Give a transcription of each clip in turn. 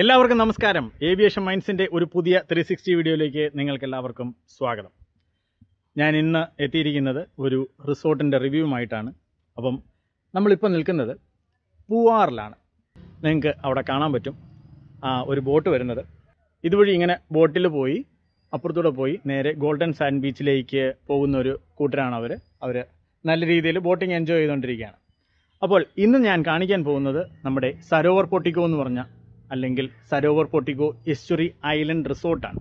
എല്ലാവർക്കും നമസ്കാരം. ഏവിയേഷൻ മൈൻഡ്സിന്റെ ഒരു പുതിയ ത്രീ സിക്സ്റ്റി വീഡിയോയിലേക്ക് നിങ്ങൾക്ക് എല്ലാവർക്കും സ്വാഗതം. ഞാൻ ഇന്ന് എത്തിയിരിക്കുന്നത് ഒരു റിസോർട്ടിന്റെ റിവ്യൂവുമായിട്ടാണ് അപ്പം നമ്മളിപ്പോൾ നിൽക്കുന്നത് പൂവാറിലാണ്. നിങ്ങൾക്ക് അവിടെ കാണാൻ പറ്റും. ഒരു ബോട്ട് വരുന്നത്. ഇതുവഴി ഇങ്ങനെ ബോട്ടിൽ പോയി അപ്പുറത്തൂടെ പോയി നേരെ ഗോൾഡൻ സാൻഡ് ബീച്ചിലേക്ക് പോകുന്ന ഒരു കൂട്ടരാണ് അവർ അവർ നല്ല രീതിയിൽ ബോട്ടിംഗ് എൻജോയ് ചെയ്തുകൊണ്ടിരിക്കുകയാണ്. അപ്പോൾ ഇന്ന് ഞാൻ കാണിക്കാൻ പോകുന്നത് നമ്മുടെ സരോവർ പൊട്ടിക്കോ എന്ന് പറഞ്ഞ അല്ലെങ്കിൽ സരോവർ പൊട്ടിക്കോ എസ്റ്റുറി ഐലൻഡ് റിസോർട്ടാണ്.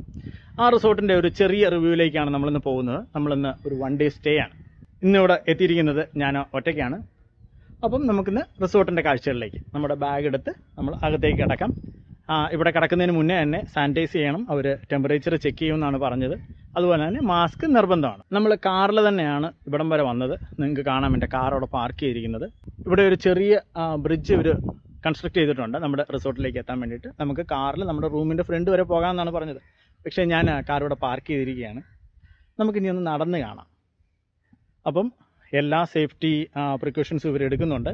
ആ റിസോർട്ടിന്റെ ഒരു ചെറിയ റിവ്യൂവിലേക്കാണ് നമ്മളിന്ന് പോകുന്നത്. നമ്മളിന്ന് ഒരു വൺ ഡേ സ്റ്റേ ആണ്. ഇന്നിവിടെ എത്തിയിരിക്കുന്നത് ഞാൻ ഒറ്റയ്ക്കാണ്. അപ്പം നമുക്കിന്ന് റിസോർട്ടിന്റെ കാഴ്ചകളിലേക്ക് നമ്മുടെ ബാഗ് എടുത്ത് നമ്മൾ അകത്തേക്ക് കിടക്കാം. ഇവിടെ കിടക്കുന്നതിന് മുന്നേ തന്നെ സാനിറ്റൈസ് ചെയ്യണം. അവർ ടെമ്പറേച്ചർ ചെക്ക് ചെയ്യുമെന്നാണ് പറഞ്ഞത്. അതുപോലെ തന്നെ മാസ്ക് നിർബന്ധമാണ്. നമ്മൾ കാറിൽ തന്നെയാണ് ഇവിടം വരെ വന്നത്. നിങ്ങൾക്ക് കാണാം എന്റെ കാർ അവിടെ പാർക്ക് ചെയ്തിരിക്കുന്നത്. ഇവിടെ ഒരു ചെറിയ ബ്രിഡ്ജ് ഒരു കൺസ്ട്രക്ട് ചെയ്തിട്ടുണ്ട്. നമ്മുടെ റിസോർട്ടിലേക്ക് എത്താൻ വേണ്ടിയിട്ട്. നമുക്ക് കാറിൽ നമ്മുടെ റൂമിന്റെ ഫ്രണ്ട് വരെ പോകാമെന്നാണ് പറഞ്ഞത്. പക്ഷേ ഞാൻ കാർ ഇവിടെ പാർക്ക് ചെയ്തിരിക്കുകയാണ്. നമുക്ക് ഇനി ഒന്ന് നടന്ന് കാണാം. അപ്പം എല്ലാ സേഫ്റ്റി പ്രിക്കോഷൻസും ഇവർ എടുക്കുന്നുണ്ട്.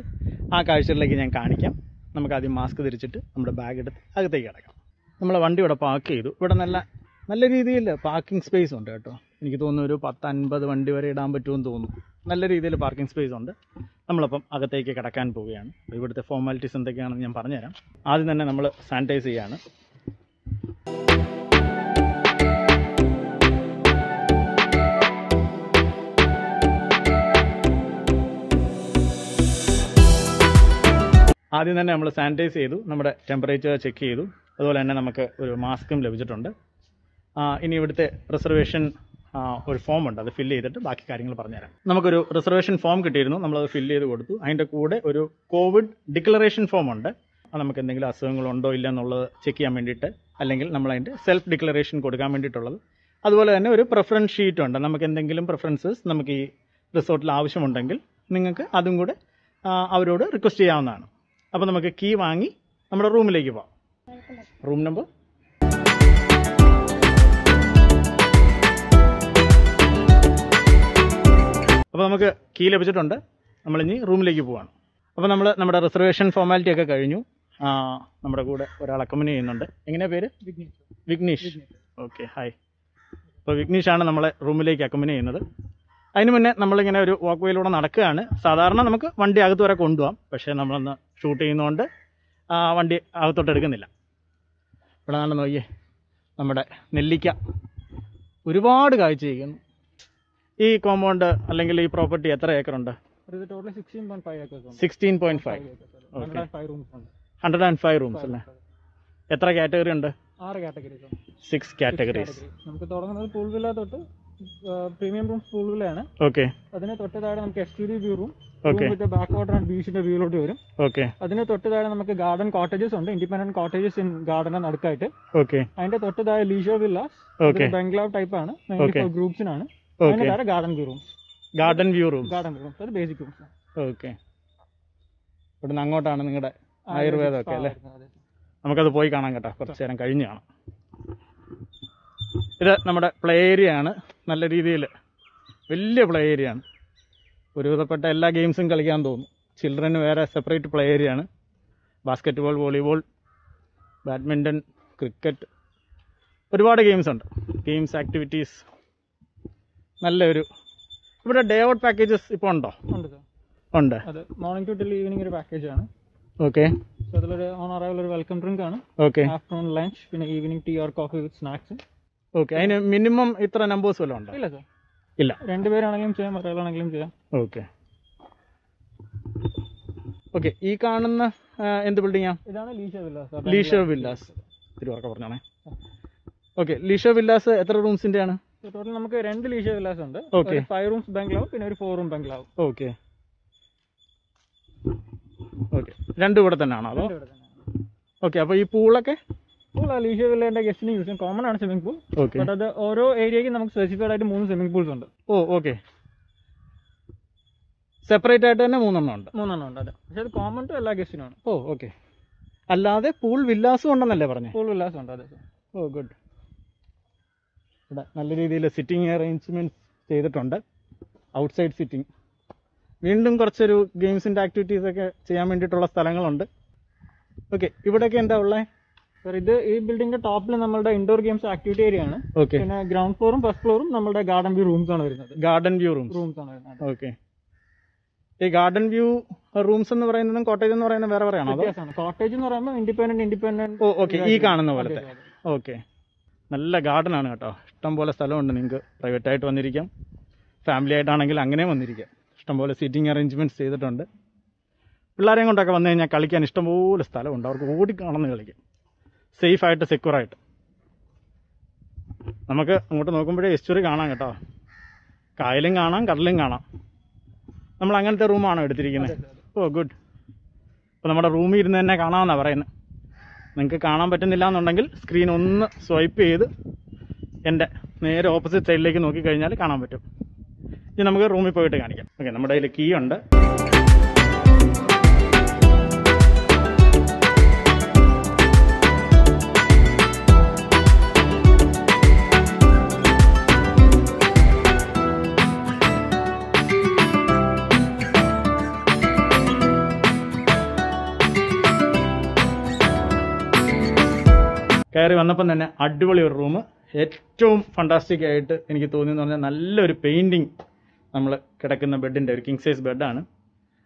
ആ കാഴ്ചകളിലേക്ക് ഞാൻ കാണിക്കാം. നമുക്ക് ആദ്യം മാസ്ക് ധരിച്ചിട്ട് നമ്മുടെ ബാഗ് എടുത്ത് അകത്തേക്ക് കിടക്കാം. നമ്മളെ വണ്ടി ഇവിടെ പാർക്ക് ചെയ്തു. ഇവിടെ നല്ല നല്ല രീതിയിൽ പാർക്കിംഗ് സ്പേസ് ഉണ്ട് കേട്ടോ. എനിക്ക് തോന്നുന്നു ഒരു പത്ത് അൻപത് വണ്ടി വരെ ഇടാൻ പറ്റുമെന്ന് തോന്നുന്നു. നല്ല രീതിയിൽ പാർക്കിംഗ് സ്പേസ് ഉണ്ട്. നമ്മളപ്പം അകത്തേക്ക് കിടക്കാൻ പോവുകയാണ്. ഇവിടുത്തെ ഫോർമാലിറ്റീസ് എന്തൊക്കെയാണെന്ന് ഞാൻ പറഞ്ഞുതരാം. ആദ്യം തന്നെ നമ്മൾ സാനിറ്റൈസ് ചെയ്യാണ്. ആദ്യം തന്നെ നമ്മൾ സാനിറ്റൈസ് ചെയ്തു. നമ്മുടെ ടെമ്പറേച്ചർ ചെക്ക് ചെയ്തു. അതുപോലെ തന്നെ നമുക്ക് ഒരു മാസ്കും ലഭിച്ചിട്ടുണ്ട്. ഇനി ഇവിടുത്തെ റിസർവേഷൻ ഒരു ഫോം ഉണ്ട്. അത് ഫില്ല് ചെയ്തിട്ട് ബാക്കി കാര്യങ്ങൾ പറഞ്ഞുതരാം. നമുക്കൊരു റിസർവേഷൻ ഫോം കിട്ടിയിരുന്നു. നമ്മളത് ഫില്ല് ചെയ്ത് കൊടുത്തു. അതിന്റെ കൂടെ ഒരു കോവിഡ് ഡിക്ലറേഷൻ ഫോം ഉണ്ട്. അത് നമുക്ക് എന്തെങ്കിലും അസുഖങ്ങൾ ഉണ്ടോ ഇല്ല എന്നുള്ളത് ചെക്ക് ചെയ്യാൻ വേണ്ടിയിട്ട് അല്ലെങ്കിൽ നമ്മൾ അതിന്റെ സെൽഫ് ഡിക്ലറേഷൻ കൊടുക്കാൻ വേണ്ടിയിട്ടുള്ളത്. അതുപോലെ തന്നെ ഒരു പ്രിഫറൻസ് ഷീറ്റ് ഉണ്ട്. നമുക്ക് എന്തെങ്കിലും പ്രിഫറൻസസ് നമുക്ക് ഈ റിസോർട്ടിൽ ആവശ്യമുണ്ടെങ്കിൽ നിങ്ങൾക്ക് അതും കൂടെ അവരോട് റിക്വസ്റ്റ് ചെയ്യാവുന്നതാണ്. അപ്പോൾ നമുക്ക് കീ വാങ്ങി നമ്മുടെ റൂമിലേക്ക് പോവാം. റൂം നമ്പർ അപ്പോൾ നമുക്ക് കീ ലഭിച്ചിട്ടുണ്ട്. നമ്മളിനി റൂമിലേക്ക് പോവാണ്. അപ്പോൾ നമ്മൾ നമ്മുടെ റിസർവേഷൻ ഫോർമാലിറ്റി ഒക്കെ കഴിഞ്ഞു. ആ, നമ്മുടെ കൂടെ ഒരാൾ അക്കമ്പനി ചെയ്യുന്നുണ്ട്. എങ്ങനെയാ പേര്? വിഘ്നേഷ്. ഓക്കെ ഹായ് അപ്പോൾ വിഘ്നേഷാണ് നമ്മളെ റൂമിലേക്ക് അക്കമ്പനി ചെയ്യുന്നത്. അതിന് മുന്നേ നമ്മളിങ്ങനെ ഒരു വാക്ക് വേയിലൂടെ നടക്കുകയാണ്. സാധാരണ നമുക്ക് വണ്ടി അകത്ത് വരെ കൊണ്ടുപോകാം പക്ഷേ നമ്മളൊന്ന് ഷൂട്ട് ചെയ്യുന്നതുകൊണ്ട് വണ്ടി അകത്തോട്ട് എടുക്കുന്നില്ല. ഇവിടെ നല്ല നോക്കിയേ. നമ്മുടെ നെല്ലിക്ക ഒരുപാട് കാഴ്ച ചെയ്യുന്നു ഈ കോമ്പൗണ്ട് അല്ലെങ്കിൽ ഈ പ്രോപ്പർട്ടി എത്ര ഏക്കറുണ്ട് sixteen point five hundred and five rooms അല്ലേ? എത്ര കാറ്റഗറി ഉണ്ട്? ആറ് കാറ്റഗറീസ് സിക്സ് കാറ്റഗറീസ് നമുക്ക് തുടങ്ങുന്നത് പൂൾ വില്ല തൊട്ട് പ്രീമിയം റൂംസ് പൂൾ വില്ലയാണ് ഓക്കെ അതിന് തൊട്ട് താഴെ നമുക്ക് the view room. Back water and ബീച്ചിന്റെ വ്യൂലോട്ട് വരും. ഓക്കെ അതിന് തൊട്ട് താഴെ നമുക്ക് ഗാർഡൻ കോട്ടേജസ് ഉണ്ട്. ഇൻഡിപെൻഡന്റ് കോട്ടേജസ് ഇൻ ഗാർഡന് നടുക്കായിട്ട് ഓക്കെ അതിന്റെ തൊട്ട് താഴെ ലീഷോ വില്ലാസ് ബംഗ്ലാവ് ടൈപ്പ് ആണ്. Okay. Garden view rooms garden view room garden rooms അത് ബേസിക് റൂംസ് ഓക്കെ ഇവിടുന്ന് അങ്ങോട്ടാണ് നിങ്ങളുടെ ആയുർവേദം ഒക്കെ അല്ലേ? നമുക്കത് പോയി കാണാം കേട്ടോ. കുറച്ച് നേരം കഴിഞ്ഞ് കാണാം. ഇത് നമ്മുടെ പ്ലേ ഏരിയ ആണ്. നല്ല രീതിയിൽ വലിയ പ്ലേ ഏരിയ ആണ്. ഒരുവിധപ്പെട്ട എല്ലാ ഗെയിംസും കളിക്കാൻ തോന്നും. ചിൽഡ്രന് വേറെ സെപ്പറേറ്റ് പ്ലേ ഏരിയ ആണ്. Basket ball volleyball badminton cricket ഒരുപാട് ഗെയിംസ് ഉണ്ട്. ഗെയിംസ് ആക്ടിവിറ്റീസ് നല്ലൊരു ഇവിടെ ഡേ ഔട്ട് പാക്കേജസ് ഇപ്പോൾ ഉണ്ടോ? ഉണ്ട് സാർ ഉണ്ട്. അത് മോർണിംഗ് ടു ടിൽ ഈവനിങ് ഒരു പാക്കേജ് ആണ്. ഓക്കെ സോ അതിലൊരു ഓൺ അറൈവൽ ഒരു വെൽക്കം ഡ്രിങ്ക് ആണ്. ഓക്കെ ആഫ്റ്റർനൂൺ ലഞ്ച് പിന്നെ evening tea or coffee with snacks okay അതിന് മിനിമം ഇത്ര നമ്പേഴ്സ് വല്ലതും ഉണ്ടോ? ഇല്ല സാർ ഇല്ല. രണ്ടുപേരാണെങ്കിലും ചെയ്യാം ഒരാളാണെങ്കിലും ചെയ്യാം. ഓക്കെ ഓക്കെ ഈ കാണുന്ന എന്ത് ബിൽഡിംഗ് ഇതാണ് leisure villas leisure leisure villas തിരുവാർക്ക പറഞ്ഞാണേ. ഓക്കെ ലീഷർ വില്ലാസ് എത്ര റൂംസിന്റെ ആണ് ടോട്ടൽ നമുക്ക് രണ്ട് ലീഷ്യ വില്ലാസ് ഉണ്ട്. ഒരു ഫൈവ് റൂംസ് ബംഗ്ലാവ് പിന്നെ ഒരു ഫോർ റൂം ബംഗ്ലാവ് ഓക്കെ ഓക്കെ രണ്ടും ഇവിടെ തന്നെ ആണോ അതോ ഓക്കെ അപ്പോൾ ഈ പൂളൊക്കെ? പൂൾ ലീഷ വില്ലേന്റെ ഗസ്റ്റിന് യൂസ് ചെയ്യും. കോമൺ ആണ് സ്വിമ്മിംഗ് പൂൾ ഓക്കെ ബട്ട് അത് ഓരോ ഏരിയയ്ക്ക് നമുക്ക് സ്പെസിഫൈഡ് ആയിട്ട് മൂന്ന് സ്വിമ്മിംഗ് പൂൾസ് ഉണ്ട്. ഓ ഓക്കെ സെപ്പറേറ്റ് ആയിട്ട് തന്നെ മൂന്നെണ്ണം ഉണ്ട്. മൂന്നെണ്ണം ഉണ്ട് അതെ. പക്ഷെ അത് കോമൺ ടു എല്ലാ ഗസ്റ്റിനും ആണ്. ഓ ഓക്കെ അല്ലാതെ പൂൾ വില്ലാസും ഉണ്ടെന്നല്ലേ പറഞ്ഞു? പൂൾ വില്ലാസം ഉണ്ട് അതെ ഓ ഗുഡ് ഇവിടെ നല്ല രീതിയിൽ സിറ്റിംഗ് അറേഞ്ച്മെന്റ്സ് ചെയ്തിട്ടുണ്ട്. ഔട്ട് സൈഡ് സിറ്റിംഗ് വീണ്ടും കുറച്ചൊരു ഗെയിംസിന്റെ ആക്ടിവിറ്റീസൊക്കെ ചെയ്യാൻ വേണ്ടിയിട്ടുള്ള സ്ഥലങ്ങളുണ്ട്. ഓക്കെ ഇവിടെയൊക്കെ എന്താ ഉള്ളത് സർ ഇത് ഈ ബിൽഡിംഗിന്റെ ടോപ്പിൽ നമ്മുടെ ഇൻഡോർ ഗെയിംസ് ആക്ടിവിറ്റി ഏരിയ ആണ്. ഓക്കെ പിന്നെ ഗ്രൗണ്ട് ഫ്ലോറും ഫസ്റ്റ് ഫ്ലോറും നമ്മുടെ ഗാർഡൻ വ്യൂ റൂംസ് ആണ് വരുന്നത്. ഗാർഡൻ വ്യൂ റൂംസ് റൂംസ് ആണ് വരുന്നത്. ഓക്കെ ഈ ഗാർഡൻ വ്യൂ റൂംസ് എന്ന് പറയുന്നതും കോട്ടേജ് എന്ന് പറയുന്നത് വേറെ വേറെയാണോ കോട്ടേജ് എന്ന് പറയുമ്പോൾ ഇൻഡിപെൻഡന്റ് ഇൻഡിപെൻഡന്റ് ഓ ഓക്കെ ഈ കാണുന്ന പോലത്തെ. ഓക്കെ നല്ല ഗാർഡൻ ആണ് കേട്ടോ. ഇഷ്ടം പോലെ സ്ഥലമുണ്ട് നിങ്ങൾക്ക്. പ്രൈവറ്റ് ആയിട്ട് വന്നിരിക്കാം. ഫാമിലി ആയിട്ടാണെങ്കിൽ അങ്ങനെ വന്നിരിക്കാം. ഇഷ്ടംപോലെ സീറ്റിംഗ് അറേഞ്ച്മെന്റ്സ് ചെയ്തിട്ടുണ്ട്. പിള്ളേരെയും കൊണ്ടൊക്കെ വന്നു കഴിഞ്ഞാൽ കളിക്കാൻ ഇഷ്ടംപോലെ സ്ഥലമുണ്ട്. അവർക്ക് ഓടിക്കാണെന്ന് കളിക്കാം. സേഫ് ആയിട്ട് സെക്യൂർ ആയിട്ട്. നമുക്ക് അങ്ങോട്ട് നോക്കുമ്പോഴേ എസ്റ്റുറി കാണാം കേട്ടോ. കായലും കാണാം കടലും കാണാം. നമ്മൾ അങ്ങനത്തെ റൂമാണോ എടുത്തിരിക്കുന്നത്? ഓ ഗുഡ് അപ്പോൾ നമ്മുടെ റൂമിൽ ഇരുന്ന് തന്നെ കാണാമെന്നാണ് പറയുന്നത്. നിങ്ങൾക്ക് കാണാൻ പറ്റുന്നില്ല എന്നുണ്ടെങ്കിൽ സ്ക്രീൻ ഒന്ന് സ്വൈപ്പ് ചെയ്ത് എന്റെ നേരെ ഓപ്പോസിറ്റ് സൈഡിലേക്ക് നോക്കിക്കഴിഞ്ഞാൽ കാണാൻ പറ്റും. ഇനി നമുക്ക് റൂമിൽ പോയിട്ട് കാണിക്കാം. ഓക്കെ നമ്മുടെ കയ്യിൽ കീ ഉണ്ട്. കയറി വന്നപ്പം തന്നെ അടിപൊളി ഒരു റൂം. ഏറ്റവും ഫണ്ടാസ്റ്റിക് ആയിട്ട് എനിക്ക് തോന്നിയെന്ന് പറഞ്ഞാൽ നല്ലൊരു പെയിന്റിങ് നമ്മൾ കിടക്കുന്ന ബെഡിന്റെ ഒരു കിങ് സൈസ് ബെഡാണ്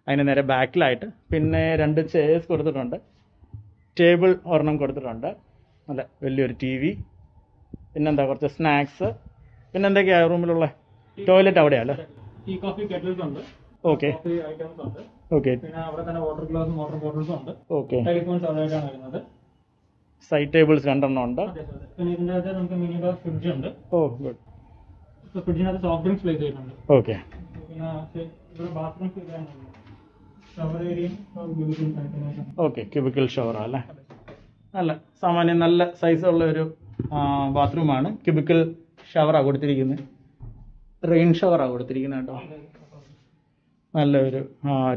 അതിന് നേരെ ബാക്കിലായിട്ട് പിന്നെ രണ്ട് ചെയർസ് കൊടുത്തിട്ടുണ്ട്. ടേബിൾ ഒരെണ്ണം കൊടുത്തിട്ടുണ്ട്. നല്ല വലിയൊരു ടി വി പിന്നെന്താ കുറച്ച് സ്നാക്സ് പിന്നെ എന്തൊക്കെയാണ് റൂമിലുള്ള? ടോയ്ലറ്റ് അവിടെയല്ലേ? ഈ കോഫി കെറ്റിൽസ് ഉണ്ട്. ഓക്കെ ഓക്കെ പിന്നെ അവിടെ തന്നെ വാട്ടർ ഗ്ലാസും വാട്ടർ ബോട്ടിൽസും ഉണ്ട്. ഓക്കെ ടെലിഫോൺസ് അവിടെയായിട്ടാണ് വരുന്നത്. സൈഡ് ടേബിൾസ് രണ്ടെണ്ണം ഉണ്ട്. ഓ ഗുഡ് ഫ്രിഡ്ജിനകത്ത് സോഫ്റ്റ് ഡ്രിങ്ക്സ് പ്ലേസ് ചെയ്യുന്നുണ്ട് ഓക്കെ ഓക്കെ ക്യൂബിക്കൽ ഷവർ അല്ലേ? നല്ല സാമാന്യം നല്ല സൈസുള്ള ഒരു ബാത്റൂമാണ് ക്യൂബിക്കൽ ഷവറാണ് കൊടുത്തിരിക്കുന്നത് റെയിൻ ഷവറാണ് കൊടുത്തിരിക്കുന്നത് കേട്ടോ. നല്ലൊരു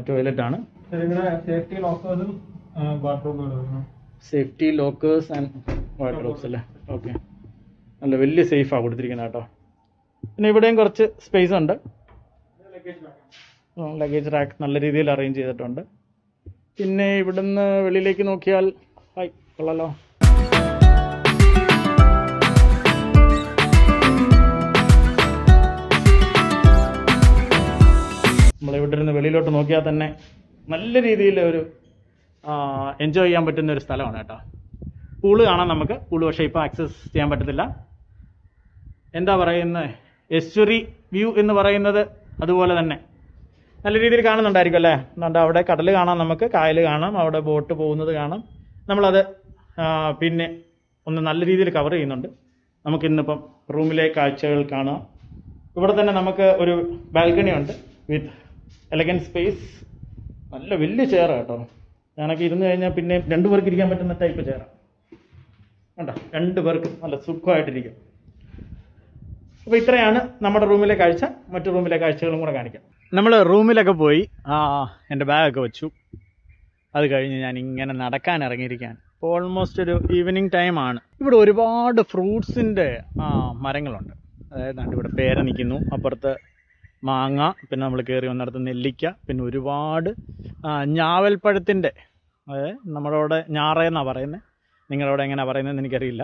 ടോയ്ലറ്റ് ആണ്. ഇവിടെ സേഫ്റ്റി ലോക്കേഴ്സും ബാത്റൂമുകളും സേഫ്റ്റി ലോക്കേഴ്സ് ആൻഡ് വാർഡ്രോബ്സ് അല്ലേ? ഓക്കെ നല്ല വലിയ സേഫാണ് കൊടുത്തിരിക്കുന്നത് കേട്ടോ. പിന്നെ ഇവിടെയും കുറച്ച് സ്പേസ് ഉണ്ട്. ലഗേജ് റാക്ക് നല്ല രീതിയിൽ അറേഞ്ച് ചെയ്തിട്ടുണ്ട്. പിന്നെ ഇവിടുന്ന് വെളിയിലേക്ക് നോക്കിയാൽ ഹായ് കൊള്ളാലോ. നമ്മളിവിടെ ഇരുന്ന് വെളിയിലോട്ട് നോക്കിയാൽ തന്നെ നല്ല രീതിയിൽ ഒരു എൻജോയ് ചെയ്യാൻ പറ്റുന്ന ഒരു സ്ഥലമാണ് കേട്ടോ. പൂൾ കാണാം നമുക്ക്. പൂൾ പക്ഷേ ഇപ്പോൾ ആക്സസ് ചെയ്യാൻ പറ്റത്തില്ല. എന്താ പറയുന്നത് എസ്റ്റുറി വ്യൂ എന്ന് പറയുന്നത് അതുപോലെ തന്നെ. നല്ല രീതിയിൽ കാണുന്നുണ്ടായിരിക്കും അല്ലേ? എന്താ അവിടെ കടൽ കാണാം നമുക്ക് കായൽ കാണാം അവിടെ ബോട്ട് പോകുന്നത് കാണാം. നമ്മളത് പിന്നെ ഒന്ന് നല്ല രീതിയിൽ കവർ ചെയ്യുന്നുണ്ട്. നമുക്ക് ഇന്നിപ്പം റൂമിലെ കാഴ്ചകൾ കാണാം. ഇവിടെ തന്നെ നമുക്ക് ഒരു ബാൽക്കണി ഉണ്ട് വിത്ത് എലഗൻ സ്പേസ് നല്ല വലിയ ചെയർ കേട്ടോ. ഞാനൊക്കെ ഇരുന്ന് കഴിഞ്ഞാൽ പിന്നെ രണ്ടു പേർക്ക് ഇരിക്കാൻ പറ്റുന്ന ടൈപ്പ് ചെയറാണ് കണ്ടോ? രണ്ട് പേർക്ക് നല്ല സുഖമായിട്ടിരിക്കും. അപ്പോൾ ഇത്രയാണ് നമ്മുടെ റൂമിലെ കാഴ്ച. മറ്റു റൂമിലെ കാഴ്ചകളും കൂടെ കാണിക്കാം. നമ്മൾ റൂമിലൊക്കെ പോയി ആ എന്റെ ബാഗൊക്കെ വെച്ചു. അത് കഴിഞ്ഞ് ഞാൻ ഇങ്ങനെ നടക്കാൻ ഇറങ്ങിയിരിക്കുകയാണ്. ഇപ്പോൾ ഓൾമോസ്റ്റ് ഒരു ഈവനിങ് ടൈമാണ് ഇവിടെ ഒരുപാട് ഫ്രൂട്ട്സിന്റെ മരങ്ങളുണ്ട്. അതായത് ഇവിടെ പേര നിൽക്കുന്നു. അപ്പുറത്ത് മാങ്ങ പിന്നെ നമ്മൾ കയറി വന്നിടത്ത് നെല്ലിക്ക പിന്നെ ഒരുപാട് ഞാവൽപ്പഴത്തിന്റെ അതായത് നമ്മുടെ അവിടെ ഞാറയെന്നാണ് പറയുന്നത് നിങ്ങളവിടെ എങ്ങനെയാണ് പറയുന്നതെന്ന് എനിക്കറിയില്ല.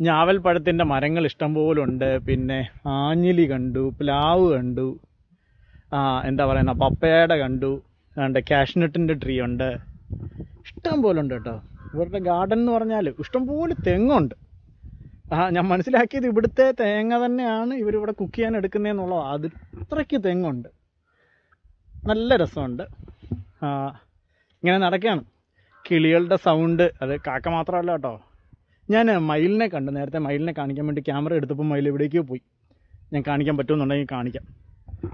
ഞാവൽപ്പഴത്തിന്റെ മരങ്ങൾ ഇഷ്ടംപോലെ ഉണ്ട് പിന്നെ ആഞ്ഞിലി കണ്ടു പ്ലാവ് കണ്ടു എന്താ പറയുന്ന പപ്പയുടെ കണ്ടു അതുകൊണ്ട് കാഷ്നട്ടിന്റെ ട്രീ ഉണ്ട്. ഇഷ്ടം പോലെ ഉണ്ട് കേട്ടോ. ഇവരുടെ ഗാർഡൻ എന്ന് പറഞ്ഞാൽ ഇഷ്ടംപോലെ തെങ്ങുണ്ട്. ആ ഞാൻ മനസ്സിലാക്കിയത് ഇവിടുത്തെ തേങ്ങ തന്നെയാണ് ഇവരിവിടെ കുക്ക് ചെയ്യാൻ എടുക്കുന്നതെന്നുള്ളത്. അത് അത്രയ്ക്ക് തെങ്ങുണ്ട് നല്ല രസമുണ്ട്. ഇങ്ങനെ നടക്കുകയാണ് കിളികളുടെ സൗണ്ട് അത് കാക്ക മാത്രമല്ല കേട്ടോ. ഞാൻ മയിലിനെ കണ്ടു. നേരത്തെ മയിലിനെ കാണിക്കാൻ വേണ്ടി ക്യാമറ എടുത്തപ്പോൾ മയിൽ എവിടേക്കോ പോയി. ഞാൻ കാണിക്കാൻ പറ്റുമെന്നുണ്ടെങ്കിൽ കാണിക്കാം.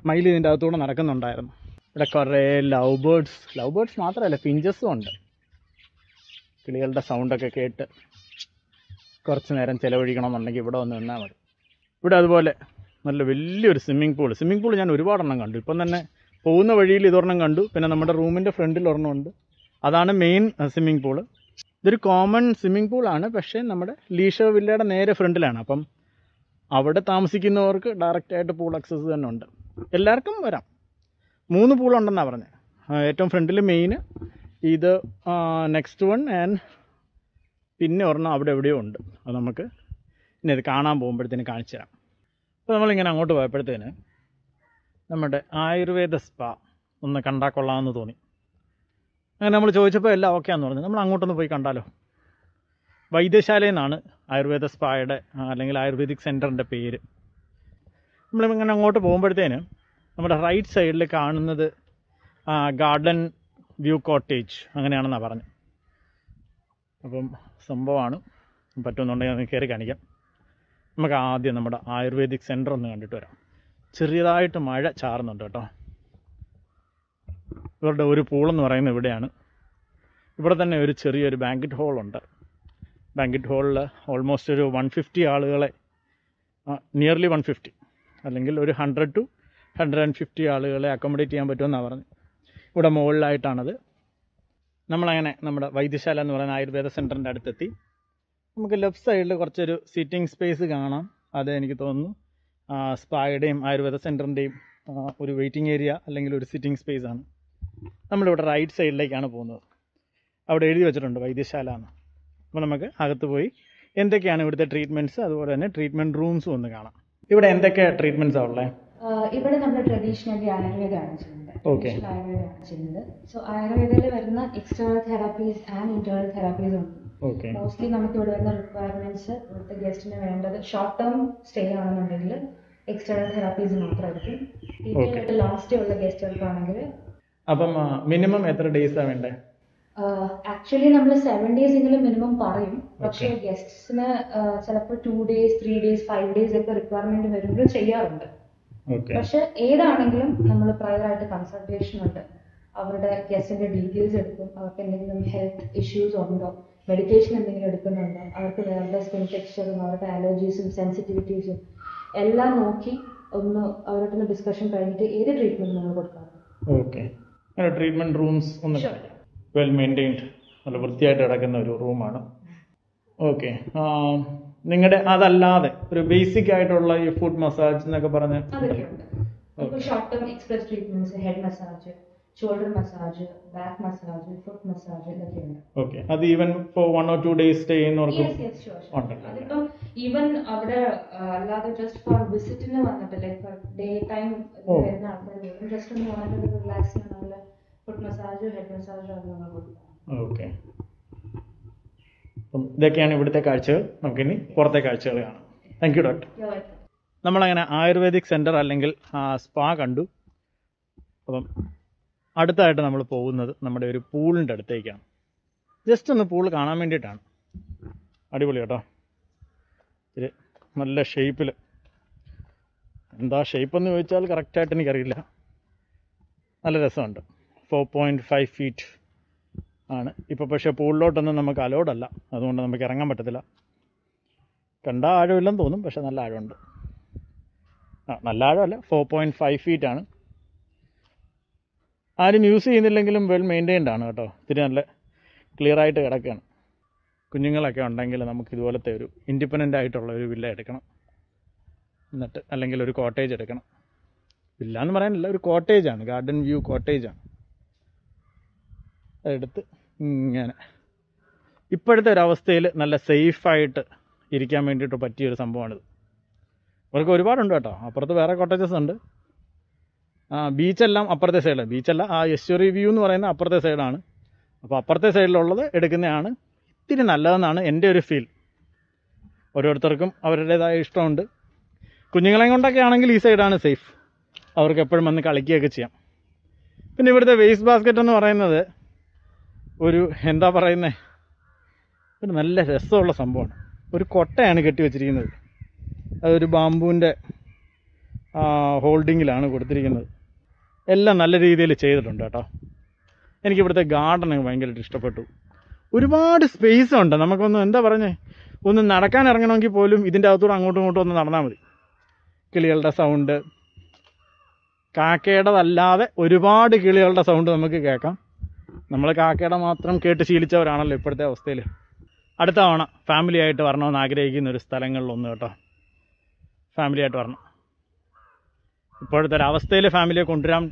മയിൽ ഇതിന്റെ അകത്തൂടെ നടക്കുന്നുണ്ടായിരുന്നു. ഇവിടെ കുറേ ലവ് ബേർഡ്സ് ലവ് ബേർഡ്സ് മാത്രമല്ല ഫിഞ്ചസും ഉണ്ട്. കിളികളുടെ സൗണ്ടൊക്കെ കേട്ട്. കുറച്ച് നേരം ചിലവഴിക്കണമെന്നുണ്ടെങ്കിൽ ഇവിടെ വന്ന് നിന്നാൽ മതി. ഇവിടെ അതുപോലെ നല്ല വലിയൊരു സ്വിമ്മിംഗ് പൂൾ സ്വിമ്മിംഗ് പൂൾ ഞാൻ ഒരുപാടെണ്ണം കണ്ടു. ഇപ്പം തന്നെ പോകുന്ന വഴിയിൽ ഇതൊരെണ്ണം കണ്ടു. പിന്നെ നമ്മുടെ റൂമിന്റെ ഫ്രണ്ടിൽ ഒരെണ്ണം ഉണ്ട്. അതാണ് മെയിൻ സ്വിമ്മിംഗ് പൂൾ. ഇതൊരു കോമൺ സ്വിമ്മിംഗ് പൂളാണ്. പക്ഷേ നമ്മുടെ ലീഷോ വില്ലയുടെ നേരെ ഫ്രണ്ടിലാണ്. അപ്പം അവിടെ താമസിക്കുന്നവർക്ക് ഡയറക്റ്റായിട്ട് പൂൾ അക്സസ് തന്നെ ഉണ്ട്. എല്ലാവർക്കും വരാം. മൂന്ന് പൂളുണ്ടെന്നാണ് പറഞ്ഞത് ഏറ്റവും ഫ്രണ്ടിൽ മെയിൻ ഇത് നെക്സ്റ്റ് വൺ ആൻഡ് പിന്നെ ഒരെണ്ണം അവിടെ എവിടെയോ ഉണ്ട്. അത് നമുക്ക് ഇനി അത് കാണാൻ പോകുമ്പോഴത്തേന് കാണിച്ചു തരാം. അപ്പോൾ നമ്മളിങ്ങനെ അങ്ങോട്ട് പോയപ്പോഴത്തേന് നമ്മുടെ ആയുർവേദ സ്പാ ഒന്ന് കണ്ടാൽ കൊള്ളാമെന്ന് തോന്നി. അങ്ങനെ നമ്മൾ ചോദിച്ചപ്പോൾ എല്ലാം ഓക്കെ ആണെന്ന് പറഞ്ഞു. നമ്മൾ അങ്ങോട്ടൊന്ന് പോയി കണ്ടാലോ? വൈദ്യശാലയിൽ നിന്നാണ് ആയുർവേദ സ്പായുടെ അല്ലെങ്കിൽ ആയുർവേദിക് സെന്ററിന്റെ പേര്. നമ്മൾ ഇങ്ങനെ അങ്ങോട്ട് പോകുമ്പോഴത്തേന് നമ്മുടെ റൈറ്റ് സൈഡിൽ കാണുന്നത് ഗാർഡൻ വ്യൂ കോട്ടേജ് അങ്ങനെയാണെന്നാണ് പറഞ്ഞത് അപ്പം സംഭവമാണ്. പറ്റുമെന്നുണ്ടെങ്കിൽ അത് കയറി കാണിക്കാം. നമുക്ക് ആദ്യം നമ്മുടെ ആയുർവേദിക് സെന്റർ ഒന്ന് കണ്ടിട്ട് വരാം. ചെറിയതായിട്ട് മഴ ചാറുന്നുണ്ട് കേട്ടോ. ഇവരുടെ ഒരു പൂളെന്ന് പറയുന്നത് ഇവിടെയാണ്. ഇവിടെ തന്നെ ഒരു ചെറിയൊരു ബാങ്കറ്റ് ഹോളുണ്ട് ബാങ്കറ്റ് ഹോളിൽ ഓൾമോസ്റ്റ് ഒരു വൺ ഫിഫ്റ്റി ആളുകളെ നിയർലി വൺ ഫിഫ്റ്റി അല്ലെങ്കിൽ ഒരു hundred two hundred and fifty ആളുകളെ അക്കോമഡേറ്റ് ചെയ്യാൻ പറ്റുമെന്നാണ് പറഞ്ഞത്. ഇവിടെ മുകളിലായിട്ടാണത്. നമ്മളങ്ങനെ നമ്മുടെ വൈദ്യശാല എന്ന് പറയുന്ന ആയുർവേദ സെന്ററിന്റെ അടുത്തെത്തി. നമുക്ക് ലെഫ്റ്റ് സൈഡിൽ കുറച്ചൊരു സിറ്റിംഗ് സ്പേസ് കാണാം. അത് എനിക്ക് തോന്നുന്നു സ്പായുടെയും ആയുർവേദ സെന്ററിന്റെയും ഒരു വെയിറ്റിംഗ് ഏരിയ അല്ലെങ്കിൽ ഒരു സിറ്റിംഗ് സ്പേസ് ആണ്. നമ്മളിവിടെ റൈറ്റ് സൈഡിലേക്കാണ് പോകുന്നത്. അവിടെ എഴുതി വെച്ചിട്ടുണ്ട് വൈദ്യശാല എന്ന്. അപ്പോൾ നമുക്ക് അകത്ത് പോയി എന്തൊക്കെയാണ് ഇവിടുത്തെ ട്രീറ്റ്മെന്റ്സ് അതുപോലെ തന്നെ ട്രീറ്റ്മെന്റ് റൂംസും ഒന്ന് കാണാം. ഇവിടെ എന്തൊക്കെ ട്രീറ്റ്മെന്റ്സാണ് ഉള്ളത് ഇവിടെ നമ്മൾ ട്രഡീഷണലി ആയുർവേദമാണ് ചെയ്യുന്നത്. ആയുർവേദമാണ് ചെയ്യുന്നത്. സോ ആയുർവേദത്തിൽ വരുന്ന external therapies and internal therapies ഉണ്ട്. മോസ്റ്റ്ലി നമുക്ക് ഇവിടെ വരുന്ന റിക്വയർമെന്റ്സ് ഇവിടുത്തെ ഗസ്റ്റിന് വേണ്ടത് ഷോർട്ട് ടേം സ്റ്റേ ആണെന്നുണ്ടെങ്കിൽ എക്സ്റ്റേണൽ തെറാപ്പീസ് മാത്രമായിരിക്കും. ഡീറ്റെയിൽ ലാസ്റ്റ് ഉള്ള ഗസ്റ്റുകൾക്കാണെങ്കിൽ അപ്പം മിനിമം എത്ര ഡേയ്സാണ് വേണ്ടത് ആക്ച്വലി നമ്മൾ സെവൻ ഡേയ്സ് എങ്കിലും മിനിമം പറയും. പക്ഷേ ഗസ്റ്റ്സിന് ചിലപ്പോൾ two days three days five days ഒക്കെ റിക്വയർമെന്റ് വരുമ്പോൾ ചെയ്യാറുണ്ട്. പക്ഷെ ഏതാണെങ്കിലും നമ്മൾ പ്രയർ ആയിട്ട് കൺസൾട്ടേഷൻ ഉണ്ട്. അവരുടെ ഗസ്റ്റിന്റെ ഡീറ്റെയിൽസ് എടുക്കും. അവർക്ക് എന്തെങ്കിലും ഹെൽത്ത് ഇഷ്യൂസ് ഉണ്ടോ? മെഡിക്കേഷൻ എന്തെങ്കിലും എടുക്കുന്നുണ്ടോ? അവർക്ക് വേറെ സ്കിൻ ടെക്സ്ചറും അവരുടെ അലർജീസും സെൻസിറ്റിവിറ്റീസും എല്ലാം നോക്കി ഒന്ന് അവരുടെ ഡിസ്കഷൻ കഴിഞ്ഞിട്ട് ഏത് ട്രീറ്റ്മെന്റ് നമ്മൾ ഓക്കെ അങ്ങനെ ട്രീറ്റ്മെന്റ് റൂംസ് ഒന്ന് വെൽ മെയിന്റെയിൻഡ് നല്ല വൃത്തിയായിട്ട് കിടക്കുന്ന ഒരു റൂമാണ് ഓക്കെ നിങ്ങളുടെ അതല്ലാതെ ഒരു ബേസിക് ആയിട്ടുള്ള ഈ ഫുഡ് മസാജ് എന്നൊക്കെ പറഞ്ഞ short term express treatments head massage shoulder massage back massage foot massage ഇതൊക്കെയുണ്ട്. ഓക്കെ അത് even for one or two days stay ചെയ്യുന്നവർക്ക്? അതിപ്പം ഈവൻ അവിടെ അല്ലാതെ ജസ്റ്റ് ഫോർ വിസിറ്റിന് വന്നിട്ട് ലൈക്ക് ഡേ ടൈം വരുന്ന ആൾക്കാർ വരും. ജസ്റ്റ് ഒന്ന് വന്നിട്ട് റിലാക്സ് ചെയ്യാനുള്ള ഫുഡ് മസാജ് ഹെഡ് മസാജ് കൊടുക്കാം ഓക്കെ അപ്പം ഇതൊക്കെയാണ് ഇവിടുത്തെ കാഴ്ചകൾ. നമുക്കിനി പുറത്തെ കാഴ്ചകൾ കാണാം. Thank you doctor. നമ്മളങ്ങനെ ആയുർവേദിക് സെന്റർ അല്ലെങ്കിൽ സ്പാ കണ്ടു. അപ്പം അടുത്തായിട്ട് നമ്മൾ പോകുന്നത് നമ്മുടെ ഒരു പൂളിന്റെ അടുത്തേക്കാണ്. ജസ്റ്റ് ഒന്ന് പൂൾ കാണാൻ വേണ്ടിയിട്ടാണ്. അടിപൊളി കേട്ടോ. ഇത് നല്ല ഷേപ്പിൽ എന്താ ഷേപ്പ് എന്ന് ചോദിച്ചാൽ കറക്റ്റായിട്ട് എനിക്കറിയില്ല. നല്ല രസമുണ്ട്. ഫോർ പോയിന്റ് ഫൈവ് ഫീറ്റ് ആണ്. ഇപ്പോൾ പക്ഷേ പൂളിലോട്ടൊന്നും നമുക്ക് അലോഡല്ല അതുകൊണ്ട് നമുക്ക് ഇറങ്ങാൻ പറ്റത്തില്ല. കണ്ട ആഴമില്ലെന്ന് തോന്നും പക്ഷേ നല്ല ആഴമുണ്ട്. ആ നല്ല ആഴമല്ല ഫോർ പോയിന്റ് ഫൈവ് ഫീറ്റ് ആണ്. ആരും യൂസ് ചെയ്യുന്നില്ലെങ്കിലും വെൽ മെയിന്റൈൻഡ് ആണ് കേട്ടോ. ഇത്തിരി നല്ല ക്ലിയർ ആയിട്ട് കിടക്കുകയാണ്. കുഞ്ഞുങ്ങളൊക്കെ ഉണ്ടെങ്കിൽ നമുക്ക് ഇതുപോലത്തെ ഒരു ഇൻഡിപെൻഡന്റ് ആയിട്ടുള്ള ഒരു വില്ല എടുക്കണം. എന്നിട്ട് അല്ലെങ്കിൽ ഒരു കോട്ടേജ് എടുക്കണം. വില്ല എന്ന് പറയാനില്ല ഒരു കോട്ടേജാണ് ഗാർഡൻ വ്യൂ കോട്ടേജാണ് അതെടുത്ത് ഇങ്ങനെ. ഇപ്പോഴത്തെ ഒരവസ്ഥയിൽ നല്ല സേഫായിട്ട് ഇരിക്കാൻ വേണ്ടിയിട്ട് പറ്റിയൊരു സംഭവമാണിത്. ഇവർക്ക് ഒരുപാടുണ്ട് കേട്ടോ. അപ്പുറത്ത് വേറെ കോട്ടേജസ് ഉണ്ട്. ആ ബീച്ചെല്ലാം അപ്പുറത്തെ സൈഡിലാണ് ബീച്ചല്ല ആ യശ്വറി വ്യൂ എന്ന് പറയുന്ന അപ്പുറത്തെ സൈഡാണ് അപ്പോൾ അപ്പുറത്തെ സൈഡിലുള്ളത് എടുക്കുന്നതാണ്. ഇത്തിരി നല്ലതെന്നാണ് എന്റെ ഒരു ഫീൽ ഓരോരുത്തർക്കും അവരുടേതായ ഇഷ്ടമുണ്ട്. കുഞ്ഞുങ്ങളെയും കൊണ്ടൊക്കെ ആണെങ്കിൽ ഈ സൈഡാണ് സേഫ് അവർക്ക് എപ്പോഴും വന്ന് കളിക്കുകയൊക്കെ ചെയ്യാം. പിന്നെ ഇവിടുത്തെ വേസ്റ്റ് ബാസ്ക്കറ്റ് എന്ന് പറയുന്നത് ഒരു എന്താ പറയുന്നത് ഒരു നല്ല രസമുള്ള സംഭവമാണ്. ഒരു കൊട്ടയാണ് കെട്ടി വെച്ചിരിക്കുന്നത്. അതൊരു ബാമ്പുവിന്റെ ഹോൾഡിങ്ങിലാണ് കൊടുത്തിരിക്കുന്നത്. എല്ലാം നല്ല രീതിയിൽ ചെയ്തിട്ടുണ്ട് കേട്ടോ. എനിക്കിവിടുത്തെ ഗാർഡൻ ഭയങ്കരമായിട്ട് ഇഷ്ടപ്പെട്ടു. ഒരുപാട് സ്പേസ് ഉണ്ട്. നമുക്കൊന്ന് എന്താ പറഞ്ഞേ? ഒന്ന് നടക്കാൻ ഇറങ്ങണമെങ്കിൽ പോലും ഇതിന്റെ അകത്തൂടെ അങ്ങോട്ടും ഇങ്ങോട്ടും ഒന്ന് നടന്നാൽ മതി. കിളികളുടെ സൗണ്ട് കാക്കയുടേതല്ലാതെ ഒരുപാട് കിളികളുടെ സൗണ്ട് നമുക്ക് കേൾക്കാം. നമ്മൾ കാക്കയുടെ മാത്രം കേട്ട് ശീലിച്ചവരാണല്ലോ ഇപ്പോഴത്തെ അവസ്ഥയിൽ അടുത്ത തവണ ഫാമിലി ആയിട്ട് വരണമെന്ന് ആഗ്രഹിക്കുന്ന ഒരു സ്ഥലങ്ങളിലൊന്ന് കേട്ടോ. ഫാമിലി ആയിട്ട് വരണം. ഇപ്പോഴത്തെ ഒരു അവസ്ഥയിൽ ഫാമിലിയെ കൊണ്ടുവരാൻ